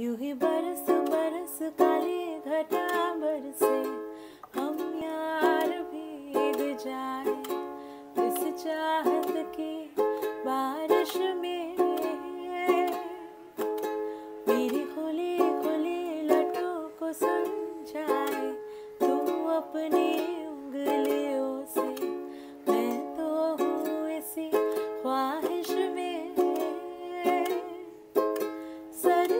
यूँ ही बरस बरस काली घटा बरसे हम यार भीग जाए। इस चाहत की बारिश में मेरी खुली खुली लटों को समझाए। तू अपनी उंगलियों से मैं तो हूँ इसी ख्वाहिश में। सर्दी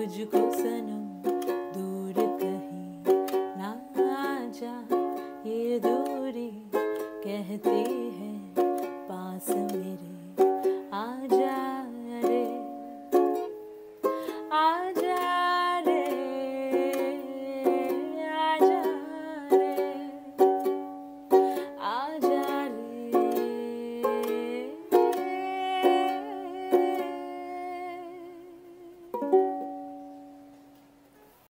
तुझको सनम दूर कहीं ना जा ये दूरी कहती है।